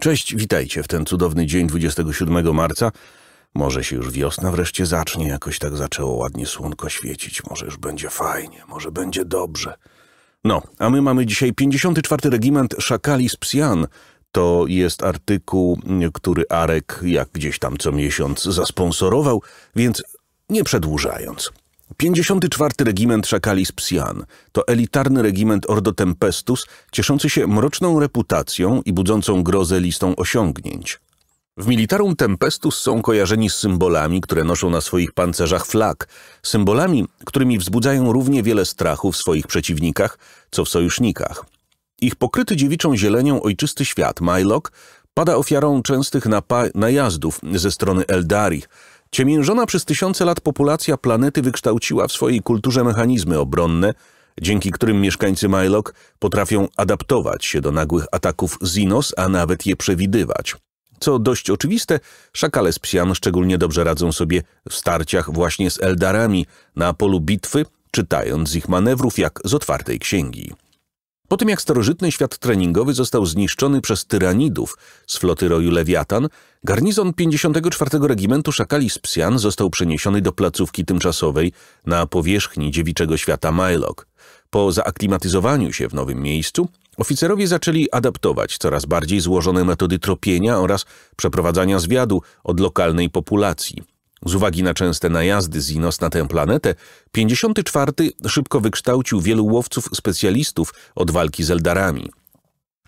Cześć, witajcie w ten cudowny dzień 27 marca. Może się już wiosna wreszcie zacznie, jakoś tak zaczęło ładnie słonko świecić. Może już będzie fajnie, może będzie dobrze. No, a my mamy dzisiaj 54. Regiment Szakali z Psian. To jest artykuł, który Arek jak gdzieś tam co miesiąc zasponsorował, więc nie przedłużając. 54. Regiment Szakali z Psian to elitarny regiment Ordo Tempestus, cieszący się mroczną reputacją i budzącą grozę listą osiągnięć. W Militarum Tempestus są kojarzeni z symbolami, które noszą na swoich pancerzach flag, symbolami, którymi wzbudzają równie wiele strachu w swoich przeciwnikach, co w sojusznikach. Ich pokryty dziewiczą zielenią ojczysty świat, Mylok, pada ofiarą częstych najazdów ze strony Eldarich, Ciemiężona przez tysiące lat populacja planety wykształciła w swojej kulturze mechanizmy obronne, dzięki którym mieszkańcy Mylok potrafią adaptować się do nagłych ataków Zinos, a nawet je przewidywać. Co dość oczywiste, szakale z psian szczególnie dobrze radzą sobie w starciach właśnie z Eldarami na polu bitwy, czytając z ich manewrów jak z otwartej księgi. Po tym jak starożytny świat treningowy został zniszczony przez tyranidów z floty roju Lewiatan, garnizon 54 Regimentu Szakali z został przeniesiony do placówki tymczasowej na powierzchni dziewiczego świata Mylok. Po zaaklimatyzowaniu się w nowym miejscu, oficerowie zaczęli adaptować coraz bardziej złożone metody tropienia oraz przeprowadzania zwiadu od lokalnej populacji. Z uwagi na częste najazdy Zinos na tę planetę, 54 szybko wykształcił wielu łowców specjalistów od walki z Eldarami.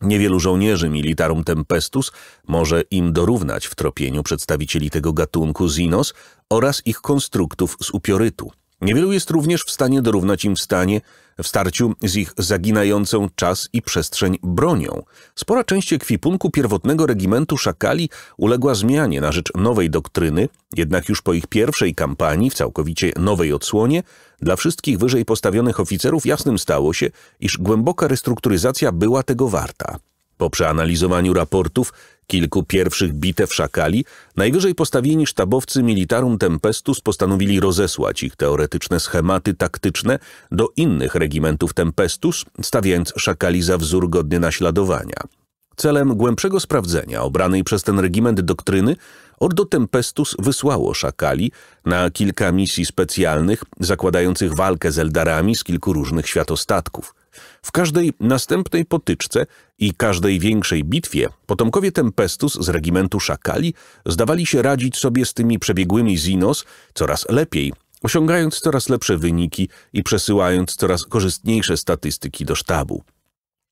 Niewielu żołnierzy Militarum Tempestus może im dorównać w tropieniu przedstawicieli tego gatunku Zinos oraz ich konstruktów z upiorytu. Niewielu jest również w stanie dorównać im w stanie w starciu z ich zaginającą czas i przestrzeń bronią. Spora część ekwipunku pierwotnego regimentu Szakali uległa zmianie na rzecz nowej doktryny, jednak już po ich pierwszej kampanii w całkowicie nowej odsłonie dla wszystkich wyżej postawionych oficerów jasnym stało się, iż głęboka restrukturyzacja była tego warta. Po przeanalizowaniu raportów kilku pierwszych bitew szakali, najwyżej postawieni sztabowcy Militarum Tempestus postanowili rozesłać ich teoretyczne schematy taktyczne do innych regimentów Tempestus, stawiając szakali za wzór godny naśladowania. Celem głębszego sprawdzenia obranej przez ten regiment doktryny Ordo Tempestus wysłało szakali na kilka misji specjalnych zakładających walkę z Eldarami z kilku różnych światostatków – w każdej następnej potyczce i każdej większej bitwie potomkowie Tempestus z regimentu Szakali zdawali się radzić sobie z tymi przebiegłymi Zinos coraz lepiej, osiągając coraz lepsze wyniki i przesyłając coraz korzystniejsze statystyki do sztabu.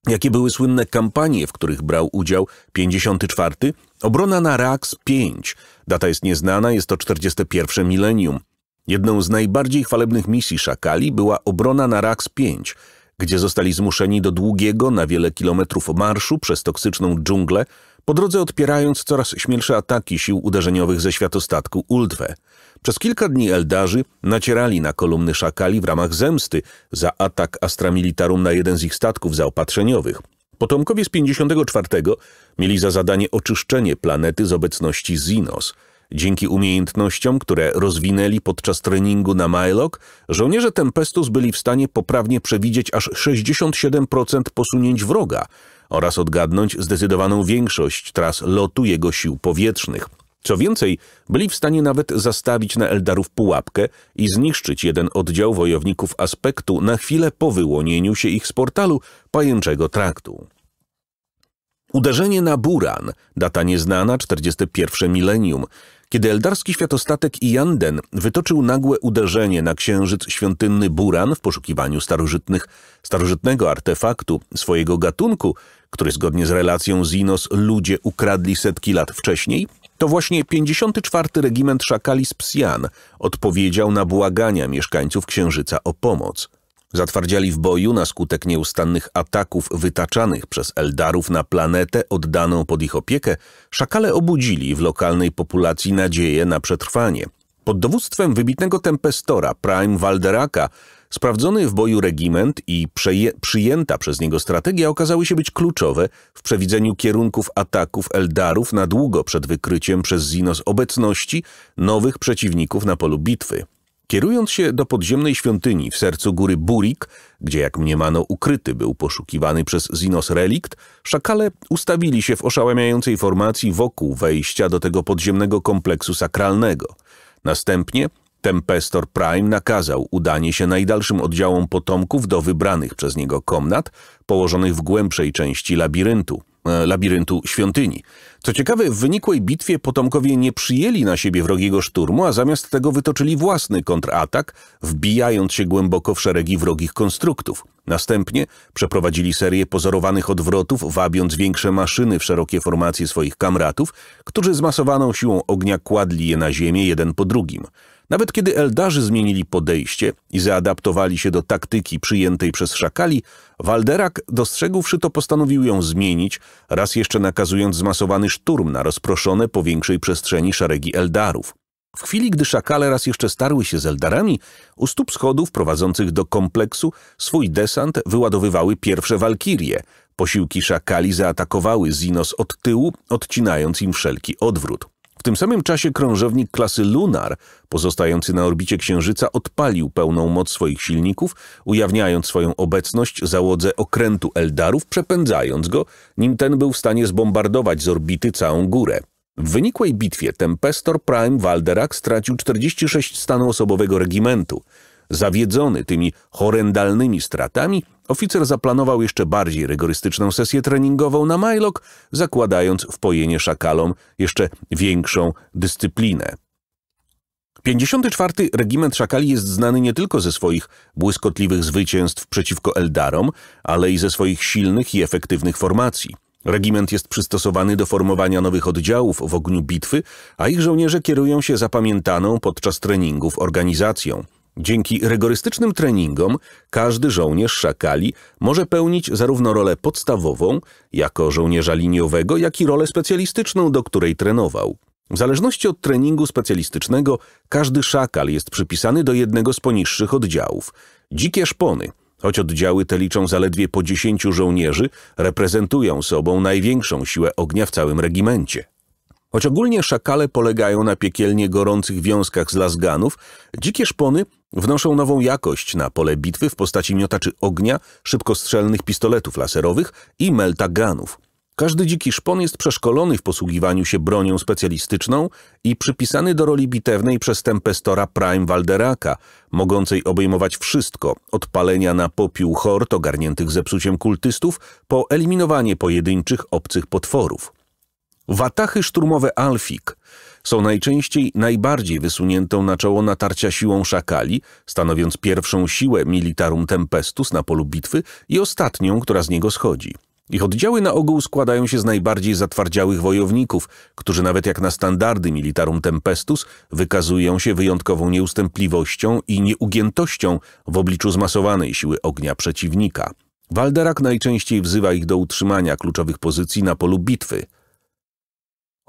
Jakie były słynne kampanie, w których brał udział 54? Obrona na Rax 5. Data jest nieznana, jest to 41 milenium. Jedną z najbardziej chwalebnych misji Szakali była obrona na Rax 5 – gdzie zostali zmuszeni do długiego, na wiele kilometrów marszu przez toksyczną dżunglę, po drodze odpierając coraz śmielsze ataki sił uderzeniowych ze światostatku Uldwe. Przez kilka dni Eldarzy nacierali na kolumny szakali w ramach zemsty za atak Astra Militarum na jeden z ich statków zaopatrzeniowych. Potomkowie z 54 mieli za zadanie oczyszczenie planety z obecności Zinos – Dzięki umiejętnościom, które rozwinęli podczas treningu na Mylok, żołnierze Tempestus byli w stanie poprawnie przewidzieć aż 67% posunięć wroga oraz odgadnąć zdecydowaną większość tras lotu jego sił powietrznych. Co więcej, byli w stanie nawet zastawić na Eldarów pułapkę i zniszczyć jeden oddział wojowników aspektu na chwilę po wyłonieniu się ich z portalu pajęczego traktu. Uderzenie na Buran, data nieznana, 41 milenium, kiedy eldarski światostatek Ianden wytoczył nagłe uderzenie na księżyc świątynny Buran w poszukiwaniu starożytnych, starożytnego artefaktu swojego gatunku, który zgodnie z relacją Zinos ludzie ukradli setki lat wcześniej, to właśnie 54. Regiment Szakali z Psian odpowiedział na błagania mieszkańców Księżyca o pomoc – Zatwardziali w boju na skutek nieustannych ataków wytaczanych przez Eldarów na planetę oddaną pod ich opiekę, szakale obudzili w lokalnej populacji nadzieję na przetrwanie. Pod dowództwem wybitnego tempestora Prime Walderaka sprawdzony w boju regiment i przyjęta przez niego strategia okazały się być kluczowe w przewidzeniu kierunków ataków Eldarów na długo przed wykryciem przez Zinos obecności nowych przeciwników na polu bitwy. Kierując się do podziemnej świątyni w sercu góry Burik, gdzie jak mniemano ukryty był poszukiwany przez Zinos relikt, szakale ustawili się w oszałamiającej formacji wokół wejścia do tego podziemnego kompleksu sakralnego. Następnie Tempestor Prime nakazał udanie się najdalszym oddziałom potomków do wybranych przez niego komnat, położonych w głębszej części labiryntu, e, labiryntu świątyni. Co ciekawe, w wynikłej bitwie potomkowie nie przyjęli na siebie wrogiego szturmu, a zamiast tego wytoczyli własny kontratak, wbijając się głęboko w szeregi wrogich konstruktów. Następnie przeprowadzili serię pozorowanych odwrotów, wabiąc większe maszyny w szerokie formacje swoich kamratów, którzy zmasowaną siłą ognia kładli je na ziemię jeden po drugim. Nawet kiedy Eldarzy zmienili podejście i zaadaptowali się do taktyki przyjętej przez szakali, Walderak, dostrzegłszy to, postanowił ją zmienić, raz jeszcze nakazując zmasowany szturm na rozproszone po większej przestrzeni szeregi Eldarów. W chwili, gdy szakale raz jeszcze starły się z Eldarami, u stóp schodów prowadzących do kompleksu swój desant wyładowywały pierwsze walkirie. Posiłki szakali zaatakowały Zinos od tyłu, odcinając im wszelki odwrót. W tym samym czasie krążownik klasy Lunar, pozostający na orbicie Księżyca, odpalił pełną moc swoich silników, ujawniając swoją obecność załodze okrętu Eldarów, przepędzając go, nim ten był w stanie zbombardować z orbity całą górę. W wynikłej bitwie Tempestor Prime Walderak stracił 46 stanu osobowego regimentu. Zawiedzony tymi horrendalnymi stratami, oficer zaplanował jeszcze bardziej rygorystyczną sesję treningową na Majlok, zakładając w pojenie szakalom jeszcze większą dyscyplinę. 54. Regiment Szakali jest znany nie tylko ze swoich błyskotliwych zwycięstw przeciwko Eldarom, ale i ze swoich silnych i efektywnych formacji. Regiment jest przystosowany do formowania nowych oddziałów w ogniu bitwy, a ich żołnierze kierują się zapamiętaną podczas treningów organizacją. Dzięki rygorystycznym treningom każdy żołnierz szakali może pełnić zarówno rolę podstawową, jako żołnierza liniowego, jak i rolę specjalistyczną, do której trenował. W zależności od treningu specjalistycznego, każdy szakal jest przypisany do jednego z poniższych oddziałów. Dzikie szpony, choć oddziały te liczą zaledwie po dziesięciu żołnierzy, reprezentują sobą największą siłę ognia w całym regimencie. Choć ogólnie szakale polegają na piekielnie gorących wiązkach z lasganów, dzikie szpony wnoszą nową jakość na pole bitwy w postaci miotaczy ognia, szybkostrzelnych pistoletów laserowych i meltaganów. Każdy dziki szpon jest przeszkolony w posługiwaniu się bronią specjalistyczną i przypisany do roli bitewnej przez Tempestora Prime Walderaka, mogącej obejmować wszystko, od palenia na popiół hord ogarniętych zepsuciem kultystów, po eliminowanie pojedynczych obcych potworów. Watachy szturmowe Alfik są najczęściej najbardziej wysuniętą na czoło natarcia siłą szakali, stanowiąc pierwszą siłę militarum tempestus na polu bitwy i ostatnią, która z niego schodzi. Ich oddziały na ogół składają się z najbardziej zatwardziałych wojowników, którzy nawet jak na standardy militarum tempestus wykazują się wyjątkową nieustępliwością i nieugiętością w obliczu zmasowanej siły ognia przeciwnika. Walderak najczęściej wzywa ich do utrzymania kluczowych pozycji na polu bitwy.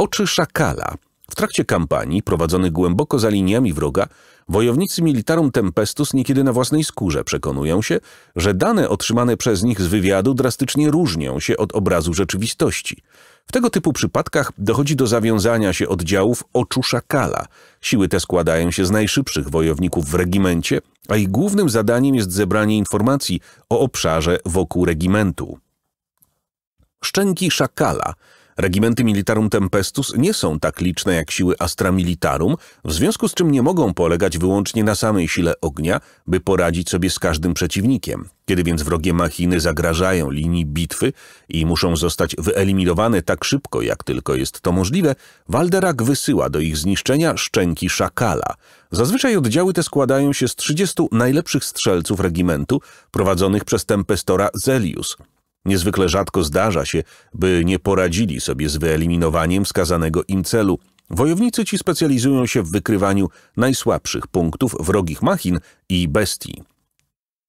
Oczy szakala w trakcie kampanii, prowadzonych głęboko za liniami wroga, wojownicy militarum Tempestus niekiedy na własnej skórze przekonują się, że dane otrzymane przez nich z wywiadu drastycznie różnią się od obrazu rzeczywistości. W tego typu przypadkach dochodzi do zawiązania się oddziałów oczu szakala. Siły te składają się z najszybszych wojowników w regimencie, a ich głównym zadaniem jest zebranie informacji o obszarze wokół regimentu. Szczęki szakala – Regimenty Militarum Tempestus nie są tak liczne jak siły Astra Militarum, w związku z czym nie mogą polegać wyłącznie na samej sile ognia, by poradzić sobie z każdym przeciwnikiem. Kiedy więc wrogie machiny zagrażają linii bitwy i muszą zostać wyeliminowane tak szybko, jak tylko jest to możliwe, Walderak wysyła do ich zniszczenia szczęki szakala. Zazwyczaj oddziały te składają się z 30 najlepszych strzelców regimentu prowadzonych przez Tempestora Zelius. Niezwykle rzadko zdarza się, by nie poradzili sobie z wyeliminowaniem wskazanego im celu. Wojownicy ci specjalizują się w wykrywaniu najsłabszych punktów wrogich machin i bestii.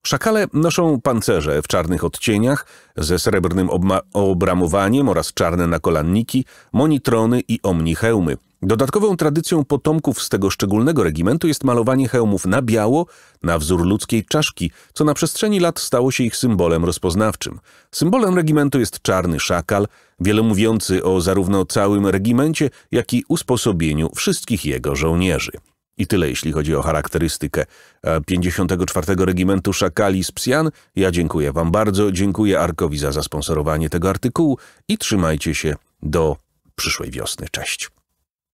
Szakale noszą pancerze w czarnych odcieniach ze srebrnym obramowaniem oraz czarne nakolanniki, monitrony i omnihełmy. Dodatkową tradycją potomków z tego szczególnego regimentu jest malowanie hełmów na biało, na wzór ludzkiej czaszki, co na przestrzeni lat stało się ich symbolem rozpoznawczym. Symbolem regimentu jest czarny szakal, wiele mówiący o zarówno całym regimencie, jak i usposobieniu wszystkich jego żołnierzy. I tyle, jeśli chodzi o charakterystykę e, 54. Regimentu Szakali z Psian. Ja dziękuję Wam bardzo, dziękuję Arkowi za zasponsorowanie tego artykułu i trzymajcie się do przyszłej wiosny. Cześć.